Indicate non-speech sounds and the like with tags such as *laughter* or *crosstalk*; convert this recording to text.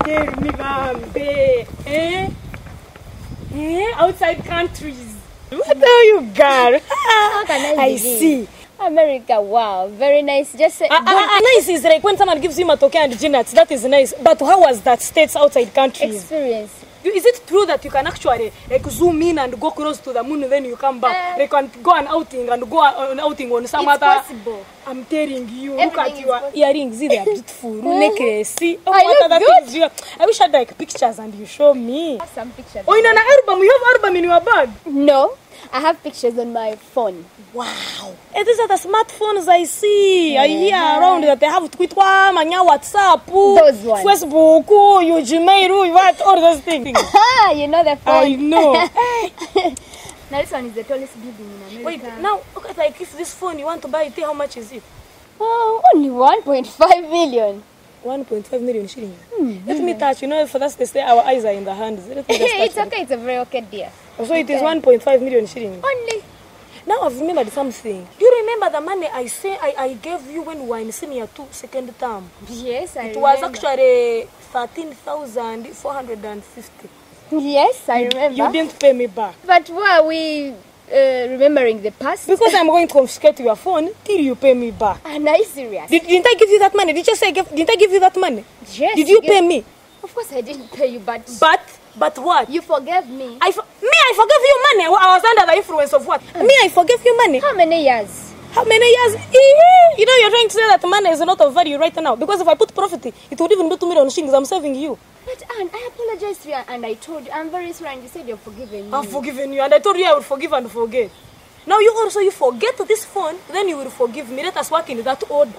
tell me, Bambe. Eh? Eh? Outside countries. What are you, girl? *laughs* I see. America, wow, very nice. Just Ah, ah, ah, nice is like when someone gives you matoke and peanuts. That is nice. But how was that states outside countries? experience. Is it true that you can actually like zoom in and go close to the moon and then you come back? Uh, Like and go on outing and go on outing on some It's other. possible. I'm telling you, Everything look at your possible. earrings. They are beautiful. *laughs* necklace. See, oh, I what other good. things? You I wish I had like pictures and you show me. have some pictures. Oh, in an album, you have album in your bag. No, I have pictures on my phone. Wow. And these are the smartphones I see. Yeah. I hear around that they have Twitter, manya WhatsApp, Those ones. Facebook, you Gmail, what all those things. *laughs* Ah, you know the phone. I know. *laughs* Now this one is the tallest building in America. Wait, now look at like if this phone you want to buy it, how much is it? Oh, only 1.5 million. 1.5 million shillings. Hmm, Let me touch. You know, for us they say our eyes are in the hands. Let me just *laughs* touch it's okay, it's a very okay dear. So it is 1.5 million shillings. Only. Now I've remembered something. Do you remember the money I say I, I gave you when we were in senior two second term? Yes, I It was remember. actually 13,450. Yes, I remember. You didn't pay me back. But why are we uh, remembering the past? Because I'm going to confiscate your phone till you pay me back. Am I serious? Did, didn't I give you that money? Did you say, I gave- didn't I give you that money? yes. Did you gave- pay me? Of course, I didn't pay you, but But, but what? you forgave me. I for- me, I forgave you money. I was under the influence of what? Me, I forgave you money. How many years? How many years? You know, you're trying to say that money is not of value right now. Because if I put profit, it would even be 2 million shillings. I'm saving you. But Anne, I apologized to you and I told you I'm very sorry and you said you're forgiving me. I've forgiven you. And I told you I would forgive and forget. Now you also, you forget this phone, then you will forgive me. Let us work in that order.